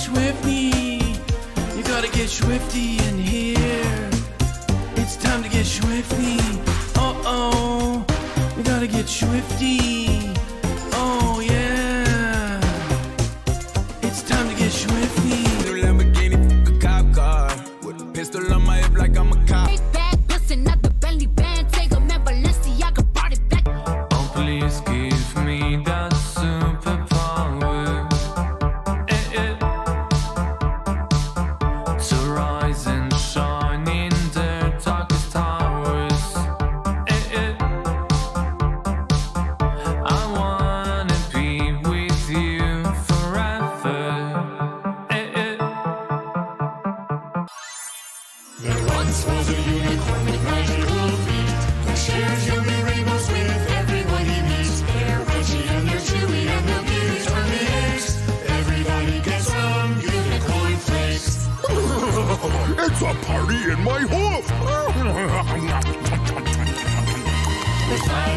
swifty. You gotta get swifty in here. It's time to get swifty. Uh oh. You gotta get swifty. Oh yeah. It's time to get swifty. New Lamborghini, a cop car. With a pistol on my hip like I'm a cop.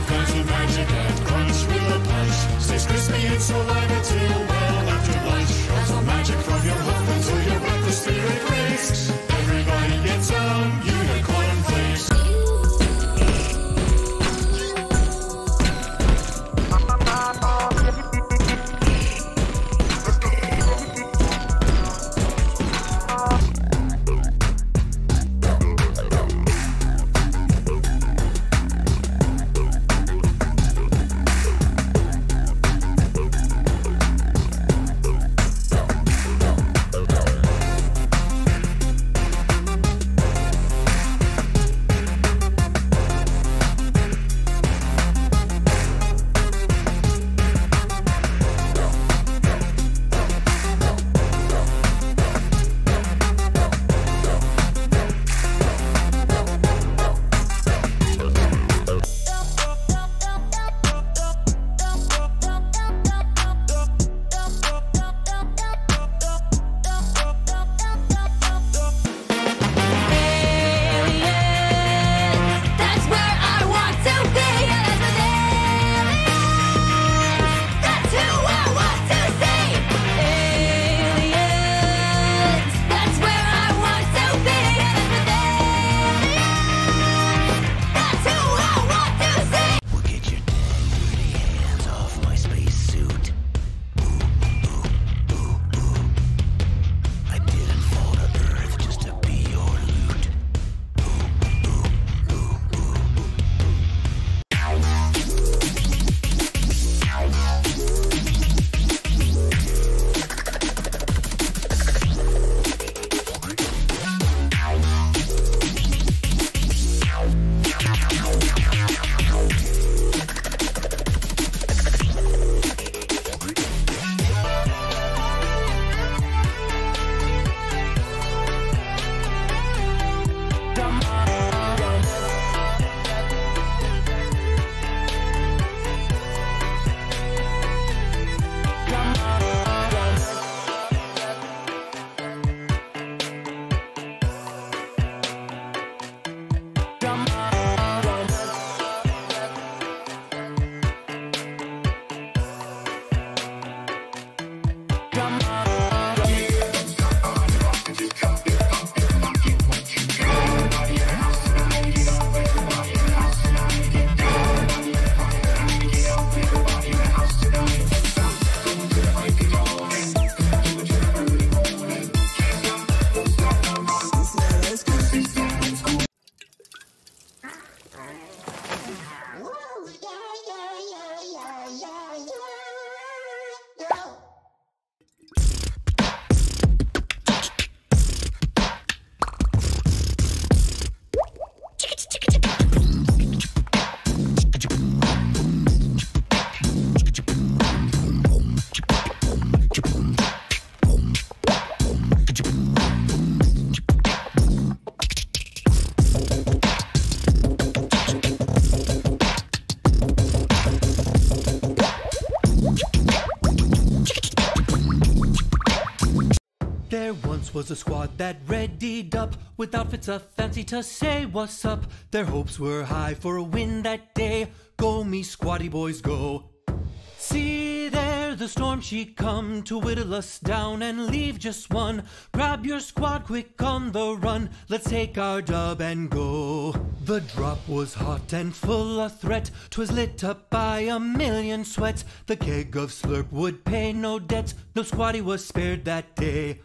Kinds of magic and crunch with a punch. Stays crispy and saliva till There once was a squad that readied up with outfits a fancy to say what's up. Their hopes were high for a win that day. Go me squatty boys go. See there the storm she come to whittle us down and leave just one. Grab your squad quick on the run. Let's take our dub and go. The drop was hot and full of threat. 'Twas lit up by a million sweats. The keg of slurp would pay no debts. No squatty was spared that day.